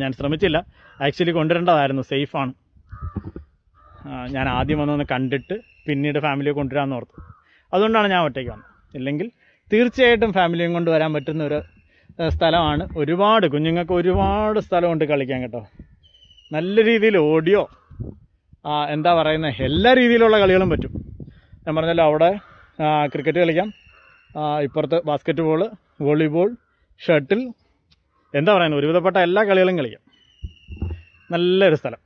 ഞാൻ ശ്രമിച്ചില്ല. ആക്ച്വലി കൊണ്ടുവരേണ്ടതായിരുന്നു സേഫാണ് ഞാൻ ആദ്യം വന്നൊന്ന് കണ്ടിട്ട് പിന്നീട് ഫാമിലിയെ കൊണ്ടുവരാമെന്ന് ഓർത്തു. അതുകൊണ്ടാണ് ഞാൻ ഒറ്റയ്ക്ക് വന്നത്. ഇല്ലെങ്കിൽ തീർച്ചയായിട്ടും ഫാമിലിയും കൊണ്ട് വരാൻ പറ്റുന്ന ഒരു സ്ഥലമാണ്. ഒരുപാട് കുഞ്ഞുങ്ങൾക്ക് ഒരുപാട് സ്ഥലമുണ്ട് കളിക്കാൻ കേട്ടോ. നല്ല രീതിയിൽ ഓഡിയോ എന്താ പറയുന്നത് എല്ലാ രീതിയിലുള്ള കളികളും പറ്റും. ഞാൻ പറഞ്ഞല്ലോ അവിടെ ക്രിക്കറ്റ് കളിക്കാം. ഇപ്പുറത്ത് ബാസ്ക്കറ്റ് ബോൾ വോളിബോൾ ഷട്ടിൽ എന്താ പറയുന്നത് ഒരുവിധപ്പെട്ട എല്ലാ കളികളും കളിക്കാം. നല്ലൊരു സ്ഥലം.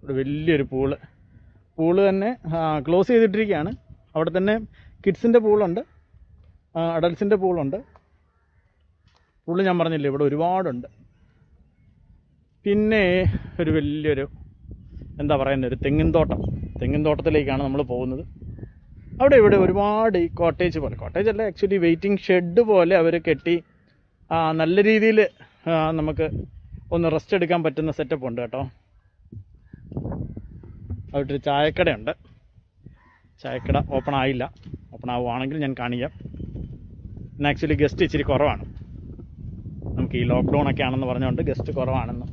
ഇവിടെ വലിയൊരു പൂൾ പൂൾ തന്നെ ക്ലോസ് ചെയ്തിട്ടിരിക്കുകയാണ്. അവിടെ തന്നെ കിഡ്സിന്റെ പൂളുണ്ട് അഡൽസിന്റെ പൂളുണ്ട് പൂൾ ഞാൻ പറഞ്ഞില്ലേ ഇവിടെ ഒരുപാടുണ്ട്. പിന്നെ ഒരു വലിയൊരു എന്താ പറയുന്നത് ഒരു തെങ്ങിൻ തോട്ടം തെങ്ങിൻ തോട്ടത്തിലേക്കാണ് നമ്മൾ പോകുന്നത്. അവിടെ ഇവിടെ ഒരുപാട് ഈ കോട്ടേജ് പോലെ കോട്ടേജ് അല്ല ആക്ച്വലി വെയിറ്റിംഗ് ഷെഡ് പോലെ അവർ കെട്ടി നല്ല രീതിയിൽ നമുക്ക് ഒന്ന് റെസ്റ്റ് എടുക്കാൻ പറ്റുന്ന സെറ്റപ്പ് ഉണ്ട് കേട്ടോ. അവിടെ ഒരു ചായക്കടയുണ്ട്. ചായക്കട ഓപ്പൺ ആയില്ല. ഓപ്പൺ ആവുകയാണെങ്കിൽ ഞാൻ കാണിക്കാം. ഇന്ന് ആക്ച്വലി ഗസ്റ്റ് ഇച്ചിരി കുറവാണ്. നമുക്ക് ഈ ലോക്ക്ഡൗൺ ഒക്കെ ആണെന്ന് പറഞ്ഞുകൊണ്ട് ഗസ്റ്റ് കുറവാണെന്ന്.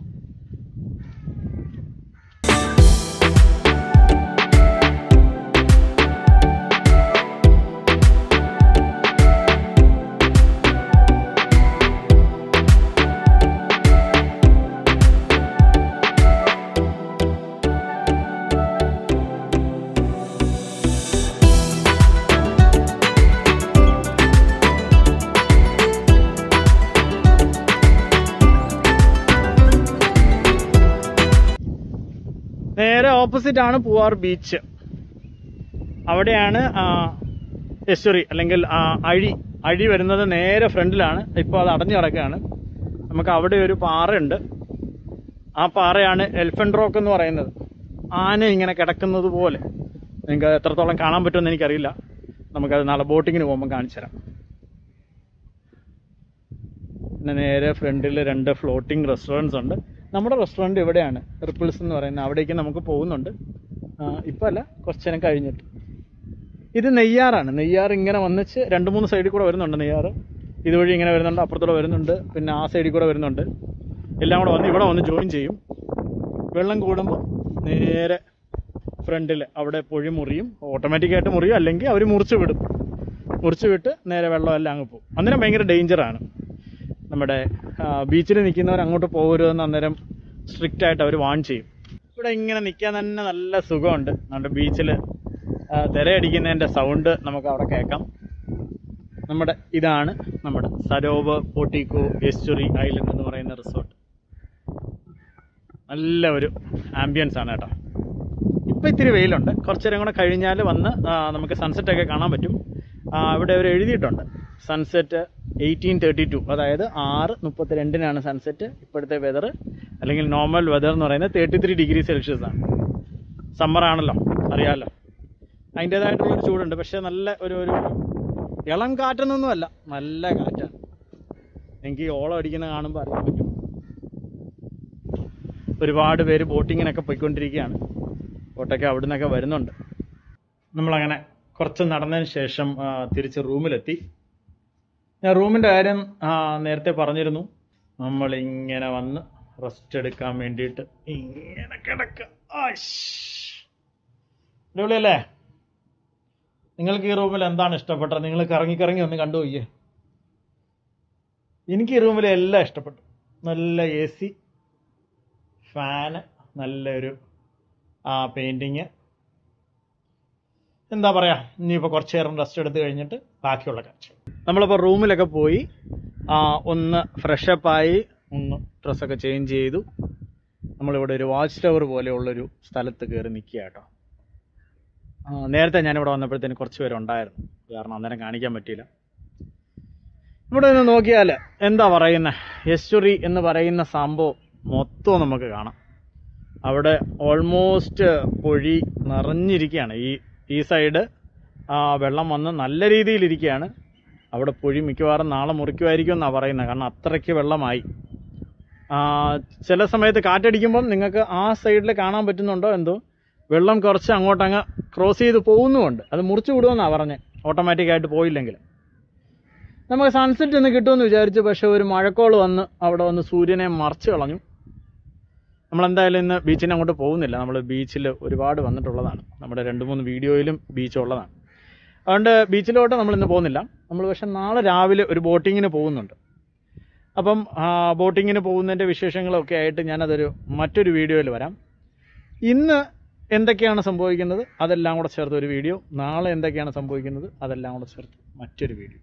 നേരെ ഓപ്പോസിറ്റ് പൂവാർ ബീച്ച്. അവിടെയാണ് എസ്റ്റുറി അല്ലെങ്കിൽ അഴി അഴി വരുന്നത് നേരെ ഫ്രണ്ടിലാണ്. ഇപ്പോൾ അത് അടഞ്ഞു കിടക്കുകയാണ്. നമുക്ക് അവിടെ ഒരു പാറയുണ്ട്. ആ പാറയാണ് എൽഫൻ റോക്ക് എന്ന് പറയുന്നത്. ആന ഇങ്ങനെ കിടക്കുന്നത് പോലെ. നിങ്ങൾക്ക് എത്രത്തോളം കാണാൻ പറ്റുമെന്ന് എനിക്കറിയില്ല. നമുക്കത് നാളെ ബോട്ടിങ്ങിന് പോകുമ്പോൾ കാണിച്ചു തരാം. പിന്നെ നേരെ ഫ്രണ്ടിൽ രണ്ട് ഫ്ലോട്ടിംഗ് റെസ്റ്റോറന്റ്സ് ഉണ്ട്. നമ്മുടെ റെസ്റ്റോറന്റ് ഇവിടെയാണ്. റിപ്പിൾസ് എന്ന് പറയുന്നത് അവിടേക്ക് നമുക്ക് പോകുന്നുണ്ട്. ഇപ്പോൾ അല്ല കുറച്ച് നേരം കഴിഞ്ഞിട്ട്. ഇത് നെയ്യാറാണ്. നെയ്യാർ ഇങ്ങനെ വന്നിച്ച് രണ്ട് മൂന്ന് സൈഡിൽ കൂടെ വരുന്നുണ്ട് നെയ്യാറ് ഇതുവഴി ഇങ്ങനെ വരുന്നുണ്ട് അപ്പുറത്തൂടെ വരുന്നുണ്ട് പിന്നെ ആ സൈഡിൽ കൂടെ വരുന്നുണ്ട്. എല്ലാം കൂടെ വന്ന് ഇവിടെ വന്ന് ജോയിൻ ചെയ്യും. വെള്ളം കൂടുമ്പോൾ നേരെ ഫ്രണ്ടിൽ അവിടെ പൊഴി മുറിയും. ഓട്ടോമാറ്റിക്കായിട്ട് മുറിയും അല്ലെങ്കിൽ അവർ മുറിച്ച് വിടും. മുറിച്ച് വിട്ട് നേരെ വെള്ളം എല്ലാം അങ്ങ് പോകും. അന്നേരം ഭയങ്കര ഡേഞ്ചറാണ് നമ്മുടെ ബീച്ചിൽ നിൽക്കുന്നവർ അങ്ങോട്ട് പോകരുതെന്ന് അന്നേരം സ്ട്രിക്റ്റ് ആയിട്ട് അവർ വാൺ ചെയ്യും. ഇവിടെ ഇങ്ങനെ നിൽക്കാൻ തന്നെ നല്ല സുഖമുണ്ട്. നമ്മുടെ ബീച്ചിൽ തിരയടിക്കുന്നതിന്റെ സൗണ്ട് നമുക്ക് അവിടെ കേൾക്കാം. നമ്മുടെ ഇതാണ് നമ്മുടെ സരോവ പോട്ടിക്കോ എസ്റ്റുറി ഐലൻഡ് എന്ന് പറയുന്ന റിസോർട്ട് നല്ല ഒരു ആംബിയൻസ് ആണ് കേട്ടോ. ഇപ്പം ഇത്തിരി വെയിലുണ്ട്. കുറച്ച് നേരം കൂടെ കഴിഞ്ഞാൽ വന്ന് നമുക്ക് സൺസെറ്റ് ഒക്കെ കാണാൻ പറ്റും. ഇവിടെ അവർ എഴുതിയിട്ടുണ്ട്. സൺസെറ്റ് എയ്റ്റീൻ തേർട്ടി ടു അതായത് ആറ് മുപ്പത്തി രണ്ടിനാണ് സൺസെറ്റ് ഇപ്പോഴത്തെ വെതർ അല്ലെങ്കിൽ നോർമൽ വെതർ എന്ന് പറയുന്നത് തേർട്ടി ത്രീ ഡിഗ്രി സെൽഷ്യസ് ആണ്. സമ്മർ ആണല്ലോ. അറിയാമല്ലോ അതിന്റേതായിട്ടുള്ളൊരു ചൂടുണ്ട്. പക്ഷേ നല്ല ഒരു ഒരു ഇളം കാറ്റൊന്നൊന്നുമല്ല നല്ല കാറ്റാണ് എനിക്ക് ഓളം അടിക്കുന്ന കാണുമ്പോൾ അറിയാൻ പറ്റും. ഒരുപാട് പേര് ബോട്ടിങ്ങിനൊക്കെ പോയിക്കൊണ്ടിരിക്കുകയാണ്. ബോട്ടൊക്കെ അവിടെ നിന്നൊക്കെ വരുന്നുണ്ട്. നമ്മളങ്ങനെ കുറച്ച് നടന്നതിന് ശേഷം തിരിച്ച് റൂമിലെത്തി ഞാൻ റൂമിന്റെ കാര്യം നേരത്തെ പറഞ്ഞിരുന്നു. നമ്മൾ ഇങ്ങനെ വന്ന് റെസ്റ്റ് എടുക്കാൻ വേണ്ടിയിട്ട് ഇങ്ങനെ കിടക്കുക അടിപൊളിയല്ലേ? നിങ്ങൾക്ക് ഈ റൂമിൽ എന്താണ് ഇഷ്ടപ്പെട്ടത്? നിങ്ങൾ കറങ്ങി കറങ്ങി ഒന്ന് കണ്ടു പോയേ എനിക്ക് ഈ റൂമിൽ എല്ലാം ഇഷ്ടപ്പെട്ടു. നല്ല എ സി ഫാന് നല്ലൊരു പെയിന്റിങ് എന്താ പറയാ ഇനിയിപ്പോൾ കുറച്ച് നേരം റെസ്റ്റ് എടുത്ത് കഴിഞ്ഞിട്ട് ബാക്കിയുള്ള കാഴ്ച നമ്മളിപ്പോൾ റൂമിലൊക്കെ പോയി ഒന്ന് ഫ്രഷപ്പായി ഒന്ന് ഡ്രസ്സൊക്കെ ചേഞ്ച് ചെയ്തു. നമ്മളിവിടെ ഒരു വാച്ച് ടവർ പോലെയുള്ളൊരു സ്ഥലത്ത് കയറി നിൽക്കുക കേട്ടോ. നേരത്തെ ഞാനിവിടെ വന്നപ്പോഴത്തേന് കുറച്ച് പേരുണ്ടായിരുന്നു കാരണം അന്നേരം കാണിക്കാൻ പറ്റിയില്ല. ഇവിടെ നിന്ന് നോക്കിയാൽ എന്താ പറയുന്ന? യെസ്റ്റുറി എന്ന് പറയുന്ന സംഭവം മൊത്തം നമുക്ക് കാണാം. അവിടെ ഓൾമോസ്റ്റ് പൊഴി നിറഞ്ഞിരിക്കുകയാണ്. ഈ ഈ സൈഡ് വെള്ളം വന്ന് നല്ല രീതിയിലിരിക്കുകയാണ് അവിടെ പൊഴി മിക്കവാറും നാളെ മുറിക്കുമായിരിക്കും എന്നാണ് പറയുന്നത്. കാരണം അത്രയ്ക്ക് വെള്ളമായി. ചില സമയത്ത് കാറ്റടിക്കുമ്പം നിങ്ങൾക്ക് ആ സൈഡിൽ കാണാൻ പറ്റുന്നുണ്ടോ എന്തോ? വെള്ളം കുറച്ച് അങ്ങോട്ടങ്ങ് ക്രോസ് ചെയ്ത് പോകുന്നുമുണ്ട്. അത് മുറിച്ചു വിടുമെന്നാണ് പറഞ്ഞത് ഓട്ടോമാറ്റിക്കായിട്ട് പോയില്ലെങ്കിൽ. നമുക്ക് സൺസെറ്റ് ഒന്ന് കിട്ടുമെന്ന് വിചാരിച്ചു. പക്ഷെ ഒരു മഴക്കോൾ വന്ന് അവിടെ വന്ന് സൂര്യനെ മറച്ചു കളഞ്ഞു. നമ്മൾ എന്തായാലും ഇന്ന് ബീച്ചിന് അങ്ങോട്ട് പോകുന്നില്ല. നമ്മൾ ബീച്ചിൽ ഒരുപാട് വന്നിട്ടുള്ളതാണ്. നമ്മുടെ രണ്ട് മൂന്ന് വീഡിയോയിലും ബീച്ച് ഉള്ളതാണ് അതുകൊണ്ട് ബീച്ചിലോട്ട് നമ്മൾ ഇന്ന് പോകുന്നില്ല. നമ്മൾ പക്ഷെ നാളെ രാവിലെ ഒരു ബോട്ടിങ്ങിന് പോകുന്നുണ്ട്. അപ്പം ബോട്ടിങ്ങിന് പോകുന്നതിന്റെ വിശേഷങ്ങളൊക്കെ ആയിട്ട് ഞാനതൊരു മറ്റൊരു വീഡിയോയിൽ വരാം. ഇന്ന് എന്തൊക്കെയാണ് സംഭവിക്കുന്നത്? അതെല്ലാം കൂടെ ചേർത്ത് ഒരു വീഡിയോ. നാളെ എന്തൊക്കെയാണ് സംഭവിക്കുന്നത്? അതെല്ലാം കൂടെ ചേർത്ത് മറ്റൊരു വീഡിയോ.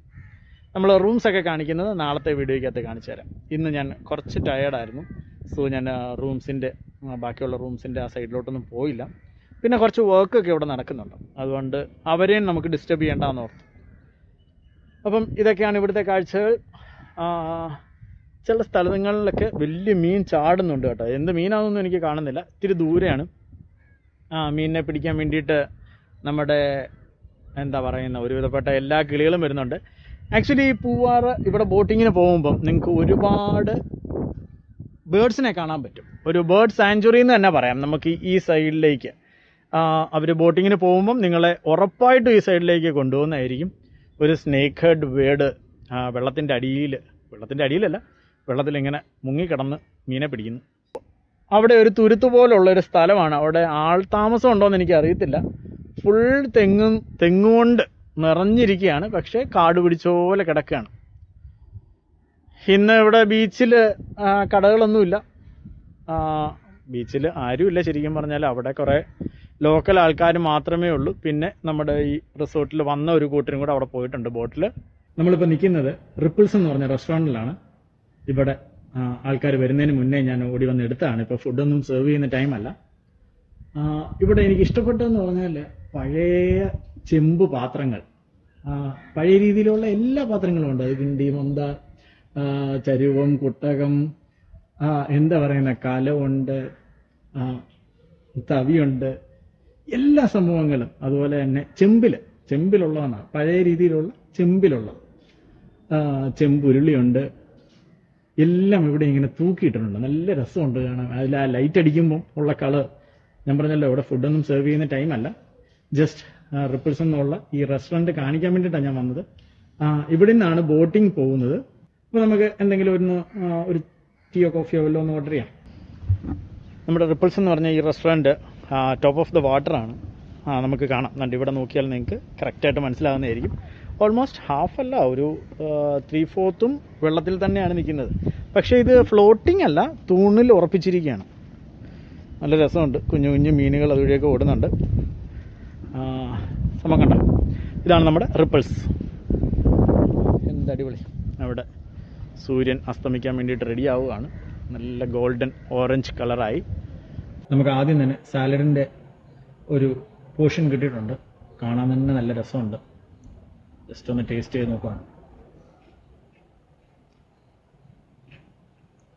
നമ്മൾ റൂംസൊക്കെ കാണിക്കുന്നത് നാളത്തെ വീഡിയോയ്ക്കകത്ത് കാണിച്ചു തരാം ഇന്ന് ഞാൻ കുറച്ച് ടയേർഡായിരുന്നു സോ ഞാൻ റൂംസിന്റെ ബാക്കിയുള്ള റൂംസിന്റെ ആ സൈഡിലോട്ടൊന്നും പോയില്ല. പിന്നെ കുറച്ച് വർക്കൊക്കെ ഇവിടെ നടക്കുന്നുണ്ട്. അതുകൊണ്ട് അവരെയും നമുക്ക് ഡിസ്റ്റർബ് ചെയ്യേണ്ടെന്ന് ഓർത്തു. അപ്പം ഇതൊക്കെയാണ് ഇവിടുത്തെ കാഴ്ചകൾ. ചില സ്ഥലങ്ങളിലൊക്കെ വലിയ മീൻ ചാടുന്നുണ്ട് കേട്ടോ. എന്ത് മീനാണെന്നൊന്നും എനിക്ക് കാണുന്നില്ല. ഇത്തിരി ദൂരെയാണ്. ആ മീനിനെ പിടിക്കാൻ വേണ്ടിയിട്ട് നമ്മുടെ എന്താ പറയുന്ന ഒരുവിധപ്പെട്ട എല്ലാ കിളികളും വരുന്നുണ്ട്. ആക്ച്വലി പൂവാറ് ഇവിടെ ബോട്ടിങ്ങിന് പോകുമ്പം നിങ്ങൾക്ക് ഒരുപാട് ബേഡ്സിനെ കാണാൻ പറ്റും. ഒരു ബേർഡ് സാഞ്ചുറി എന്ന് തന്നെ പറയാം. നമുക്ക് ഈ- സൈഡിലേക്ക് അവർ ബോട്ടിങ്ങിന് പോകുമ്പം നിങ്ങളെ ഉറപ്പായിട്ടും ഈ സൈഡിലേക്ക് കൊണ്ടുപോകുന്നതായിരിക്കും. ഒരു സ്നേക്ക് ഹെഡ് വേഡ് വെള്ളത്തിന്റെ അടിയിൽ വെള്ളത്തിന്റെ അടിയിലല്ല വെള്ളത്തിലിങ്ങനെ മുങ്ങിക്കിടന്ന് മീനെ പിടിക്കുന്നു. അവിടെ ഒരു തുരുത്ത് പോലുള്ള ഒരു സ്ഥലമാണ്. അവിടെ ആൾ താമസം ഉണ്ടോയെന്ന് എനിക്ക് അറിയത്തില്ല. ഫുൾ തെങ്ങും തെങ്ങുകൊണ്ട് നിറഞ്ഞിരിക്കുകയാണ്. പക്ഷേ കാട് പിടിച്ച പോലെ കിടക്കുകയാണ്. ഇന്ന് ഇവിടെ ബീച്ചിൽ കടകളൊന്നുമില്ല. ബീച്ചിൽ ആരുമില്ല ശരിക്കും പറഞ്ഞാൽ അവിടെ കുറേ ലോക്കൽ ആൾക്കാർ മാത്രമേ ഉള്ളൂ. പിന്നെ നമ്മുടെ ഈ റിസോർട്ടിൽ വന്ന ഒരു കൂട്ടരും കൂടെ അവിടെ പോയിട്ടുണ്ട് ബോട്ടിൽ നമ്മളിപ്പോൾ നിൽക്കുന്നത് റിപ്പിൾസ് എന്ന് പറഞ്ഞ റെസ്റ്റോറന്റിലാണ് ഇവിടെ ആൾക്കാർ വരുന്നതിന് മുന്നേ ഞാൻ ഓടി വന്ന് എടുത്താണ് ഇപ്പോൾ ഫുഡൊന്നും സെർവ് ചെയ്യുന്ന ടൈമല്ല ഇവിടെ എനിക്ക് ഇഷ്ടപ്പെട്ടതെന്ന് പറഞ്ഞാൽ പഴയ ചെമ്പ് പാത്രങ്ങൾ. പഴയ രീതിയിലുള്ള എല്ലാ പാത്രങ്ങളും ഉണ്ട്. കിണ്ടി മൊന്ത ചരുവം കുട്ടകം എന്താ പറയുന്ന കലമുണ്ട് തവിയുണ്ട് എല്ലാ സംഭവങ്ങളും അതുപോലെ തന്നെ ചെമ്പിൽ ചെമ്പിലുള്ളതാണ് പഴയ രീതിയിലുള്ള ചെമ്പിലുള്ള. ആ, ചെമ്പുരുളിയുണ്ട്. എല്ലാം ഇവിടെ ഇങ്ങനെ തൂക്കിയിട്ടിട്ടുണ്ട്. നല്ല രസമുണ്ട് കാണാൻ. അതിൽ ആ ലൈറ്റ് അടിക്കുമ്പോൾ ഉള്ള കളർ ഞാൻ പറഞ്ഞല്ലോ ഇവിടെ ഫുഡൊന്നും സെർവ് ചെയ്യുന്ന ടൈമല്ല ജസ്റ്റ് റിപ്പിൾസ് എന്നുള്ള ഈ റെസ്റ്റോറന്റ് കാണിക്കാൻ വേണ്ടിയിട്ടാണ് ഞാൻ വന്നത്. ഇവിടെ നിന്നാണ് ബോട്ടിംഗ് പോകുന്നത്. അപ്പോൾ നമുക്ക് എന്തെങ്കിലും ഒന്ന് ഒരു ടീയോ കോഫിയോ വല്ലോ ഒന്ന് ഓർഡർ ചെയ്യാം. നമ്മുടെ റിപ്പിൾസ് എന്ന് പറഞ്ഞ ഈ restaurant top of the water ആണ്. നമുക്ക് കാണാം. കണ്ട് ഇവിടെ നോക്കിയാൽ നിങ്ങൾക്ക് കറക്റ്റായിട്ട് മനസ്സിലാകുന്നതായിരിക്കും ഓൾമോസ്റ്റ് ഹാഫ് അല്ല ഒരു ത്രീ ഫോർത്തും വെള്ളത്തിൽ തന്നെയാണ് നിൽക്കുന്നത്. പക്ഷേ ഇത് ഫ്ലോട്ടിംഗ് അല്ല തൂണിൽ ഉറപ്പിച്ചിരിക്കുകയാണ്. നല്ല രസമുണ്ട്. കുഞ്ഞു കുഞ്ഞു മീനുകൾ അതുവഴിയൊക്കെ ഓടുന്നുണ്ട്. സംഭവം കണ്ട? ഇതാണ് നമ്മുടെ റിപ്പിൾസ് എന്ത് അടിപൊളി. അവിടെ. സൂര്യൻ അസ്തമിക്കാൻ വേണ്ടിയിട്ട് റെഡി ആവുകയാണ്. നല്ല ഗോൾഡൻ ഓറഞ്ച് കളറായി നമുക്ക് ആദ്യം തന്നെ സാലഡിന്റെ ഒരു പോർഷൻ കിട്ടിയിട്ടുണ്ട്. കാണാൻ തന്നെ നല്ല രസമുണ്ട്. ജസ്റ്റ് ഒന്ന് ടേസ്റ്റ് ചെയ്ത് നോക്കുകയാണ്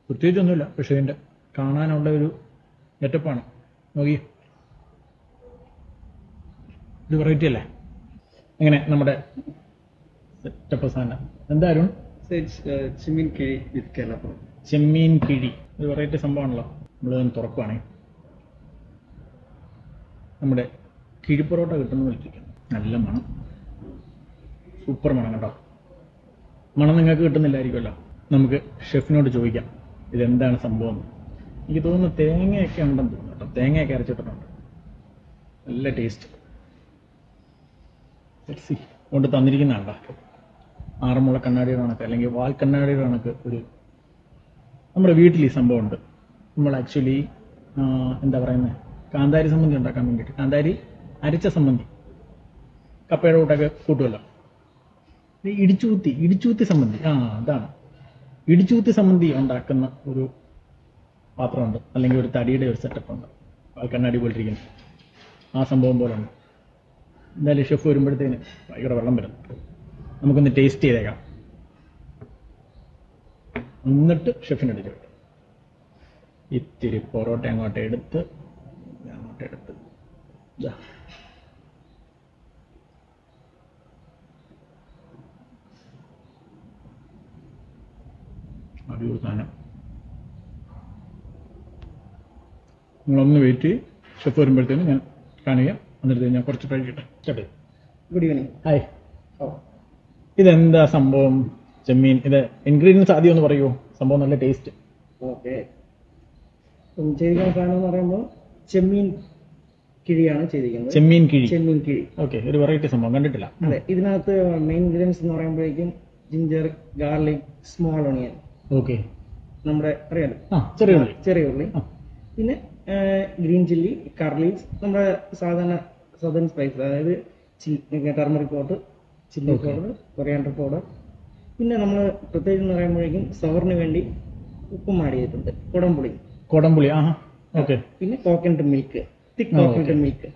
പ്രത്യേകിച്ചൊന്നുമില്ല പക്ഷേ ഇതിന്റെ കാണാനുള്ള ഒരു ഗെറ്റപ്പാണ് നോക്കി. ഇത് വെറൈറ്റി അല്ലേ? എങ്ങനെ നമ്മുടെ സെറ്റപ്പ് സാധനം. എന്തായാലും ചിമ്മിൻ കിഴി വിത്ത് കേരളപ്പുറം ചെമ്മീൻ കിഴി ഒരു വെറൈറ്റി സംഭവമാണല്ലോ നമ്മൾ തുറക്കുവാണേ. നമ്മുടെ കിഴിപ്പൊറോട്ട കിട്ടുന്ന വിളിച്ചിരിക്കുന്നു. നല്ല മണം. സൂപ്പർ മണം കേട്ടോ മണം നിങ്ങൾക്ക് കിട്ടുന്നില്ലായിരിക്കുമല്ലോ. നമുക്ക് ഷെഫിനോട് ചോദിക്കാം ഇതെന്താണ് സംഭവം. എനിക്ക് തോന്നുന്നു തേങ്ങയൊക്കെ ഉണ്ടെന്ന് തോന്നുന്നു കേട്ടോ. തേങ്ങയൊക്കെ അരച്ചിട്ടുണ്ട് നല്ല ടേസ്റ്റ് കൊണ്ട് തന്നിരിക്കുന്നതാണ്ട ആറന്മുള കണ്ണാടിയുടെ കണക്ക് അല്ലെങ്കിൽ വാൽ കണ്ണാടിയുടെ കണക്ക് ഒരു നമ്മുടെ വീട്ടിൽ ഈ സംഭവമുണ്ട് നമ്മൾ ആക്ച്വലി എന്താ പറയുന്നത് കാന്താരി സംബന്ധി ഉണ്ടാക്കാൻ വേണ്ടിയിട്ട്. കാന്താരി അരച്ച സംബന്ധി. കപ്പയുടെ കൂട്ടൊക്കെ കൂട്ടുമല്ലോ. ഇടിച്ചൂത്തി ഇടിച്ചൂത്തി സംബന്ധി. ആ അതാണ്. ഇടിച്ചൂത്തി സംബന്ധി ഉണ്ടാക്കുന്ന ഒരു പാത്രമുണ്ട്. അല്ലെങ്കിൽ ഒരു തടിയുടെ ഒരു സെറ്റപ്പ് ഉണ്ട്. കണ്ണാടി പോലിരിക്കുന്നു. ആ സംഭവം പോലെ ഉണ്ട് എന്തായാലും ഷെഫ് വരുമ്പോഴത്തേന് ഭയങ്കര വെള്ളം വരും. നമുക്കൊന്ന് ടേസ്റ്റ് ചെയ്തേക്കാം. എന്നിട്ട് ഷെഫിനോട് ചോദിക്കാം ഇത്തിരി പൊറോട്ട അങ്ങോട്ട് എടുത്ത് അങ്ങോട്ട് എടുത്ത്. അടിപൊളി സാധനം. നിങ്ങളൊന്ന് വെയിറ്റ് ചെയ്യും. ഷെഫ് വരുമ്പോഴത്തേനും ഞാൻ കാണിക്കാം. എന്നിട്ട് ഞാൻ കുറച്ച് കഴിക്കട്ടെ ചേട്ടേ ഗുഡ് ഈവനിങ് ഹായ് ഇതെന്താ സംഭവം? ചെമ്മീൻ. ഇത് ഇൻഗ്രീഡിയൻസ് ആദ്യം ഒന്ന് പറയൂ. സംഭവം നല്ല ടേസ്റ്റ് ഓക്കെ. ചെയ്തിരിക്കുന്ന സാധനം എന്ന് പറയുമ്പോൾ ചെമ്മീൻ കിഴിയാണ് ചെയ്തിരിക്കുന്നത്. ചെമ്മീൻ കിഴി. ചെമ്മീൻ കിഴി. ഓക്കെ ഒരു വെറൈറ്റി സംഭവം കണ്ടിട്ടില്ല. അതെ ഇതിനകത്ത് മെയിൻ ഇൻഗ്രീഡിയൻസ് എന്ന് പറയുമ്പോഴേക്കും ginger garlic small onion okay. നമ്മുടെ അറിയാലോ? ചെറിയ ഉള്ളി. ചെറിയ ഉള്ളി. പിന്നെ ഗ്രീൻ ചില്ലി കർലീസ് നമ്മുടെ സാധാരണ സദൻ സ്പൈസ് അതായത് turmeric powder chilli flavour coriander powder പിന്നെ നമ്മൾ പ്രത്യേകിച്ച് എന്ന് പറയുമ്പോഴേക്കും സവറിന് വേണ്ടി ഉപ്പും ആഡ് ചെയ്തിട്ടുണ്ട്. കുടംപുളി. കൊടംപുളി ആ ഓക്കെ പിന്നെ coconut milk thick coconut milk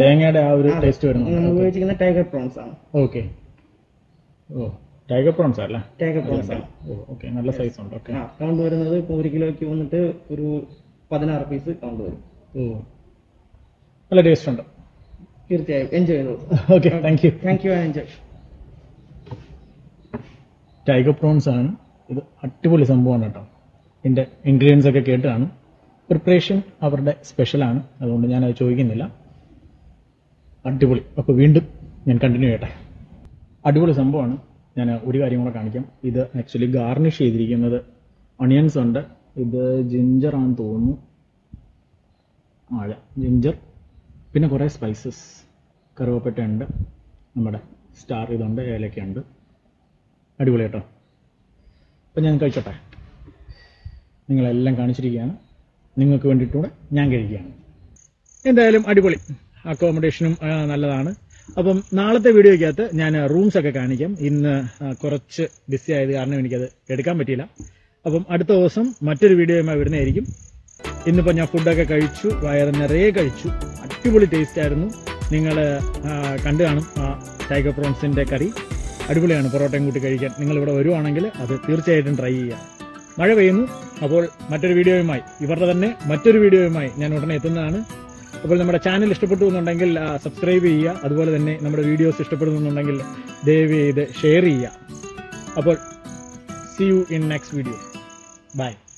തേങ്ങയുടെ ആ ഒരു ടേസ്റ്റ് നമ്മൾ ഉപയോഗിക്കുന്ന ഉപയോഗിച്ചിരിക്കുന്ന ടൈഗർ പ്രോൺസ് ആണ്. ഓക്കെ ഓ ടൈഗർ പ്രോൺസ് അല്ലേ ടൈഗർ പ്രോൺസ് ആണ്. ഓക്കെ നല്ല സൈസ് ഉണ്ട്. ഓക്കെ കൗണ്ട് വരുന്നത് ഇപ്പോൾ ഒരു കിലോയ്ക്ക് വന്നിട്ട് ഒരു പതിനാറ് പീസ് കൗണ്ട് വരും. ഓ. നല്ല ടേസ്റ്റ് ഉണ്ട്. തീർച്ചയായും. എൻജോയ് ചെയ്തോളൂ. Okay thank you thank you enjoy tiger prawns ആണ്. ഇത് അടിപൊളി സംഭവമാണ് കേട്ടോ. ഇതിന്റെ ഇൻഗ്രീഡിയൻസ് ഒക്കെ കേട്ടാണ്. പ്രിപ്പറേഷൻ അവരുടെ സ്പെഷ്യലാണ് അതുകൊണ്ട് ഞാൻ അത് ചോദിക്കുന്നില്ല. അടിപൊളി. അപ്പോൾ വീണ്ടും ഞാൻ കണ്ടിന്യൂ ചെയ്യട്ടെ. അടിപൊളി സംഭവമാണ്. ഞാൻ ഒരു കാര്യം കൂടെ കാണിക്കാം. ഇത് ആക്ച്വലി ഗാർണിഷ് ചെയ്തിരിക്കുന്നത് ഒണിയൻസ് ഉണ്ട്. ഇത് ജിഞ്ചർ ആണെന്ന് തോന്നുന്നു. ആഴ. ജിഞ്ചർ പിന്നെ കുറേ സ്പൈസസ് കറുവപ്പട്ടയുണ്ട് നമ്മുടെ സ്റ്റാർ ഇതുണ്ട് ഏലക്കയുണ്ട് അടിപൊളി കേട്ടോ. അപ്പം ഞാൻ കഴിച്ചോട്ടെ? നിങ്ങളെല്ലാം കാണിച്ചിരിക്കുകയാണ്. നിങ്ങൾക്ക് വേണ്ടിയിട്ടൂടെ ഞാൻ കഴിക്കുകയാണ്. എന്തായാലും അടിപൊളി. അക്കോമഡേഷനും നല്ലതാണ്. അപ്പം നാളത്തെ വീഡിയോയ്ക്കകത്ത് ഞാൻ റൂംസ് ഒക്കെ കാണിക്കാം. ഇന്ന് കുറച്ച് ബിസി ആയത് കാരണം എനിക്കത് എടുക്കാൻ പറ്റിയില്ല. അപ്പം അടുത്ത ദിവസം മറ്റൊരു വീഡിയോയുമായി വരുന്നതായിരിക്കും. ഇന്നിപ്പോൾ ഞാൻ ഫുഡൊക്കെ കഴിച്ചു വയറ് നിറയെ കഴിച്ചു. അടിപൊളി ടേസ്റ്റ് ആയിരുന്നു. നിങ്ങൾ കണ്ടു കാണും. ആ ടൈഗർ പ്രോൺസിന്റെ കറി. അടിപൊളിയാണ് പൊറോട്ടയും കൂട്ടി കഴിക്കാൻ. നിങ്ങളിവിടെ വരുവാണെങ്കിൽ അത് തീർച്ചയായിട്ടും ട്രൈ ചെയ്യുക മഴ പെയ്യുന്നു. അപ്പോൾ മറ്റൊരു വീഡിയോയുമായി ഇവരുടെ തന്നെ മറ്റൊരു വീഡിയോയുമായി ഞാൻ ഉടനെ എത്തുന്നതാണ്. അപ്പോൾ നമ്മുടെ ചാനൽ ഇഷ്ടപ്പെട്ടു എന്നുണ്ടെങ്കിൽ സബ്സ്ക്രൈബ് ചെയ്യുക. അതുപോലെ തന്നെ നമ്മുടെ വീഡിയോസ് ഇഷ്ടപ്പെടുന്നുണ്ടെങ്കിൽ ദയവ് ചെയ്ത് ഷെയർ ചെയ്യുക. അപ്പോൾ see you in next video bye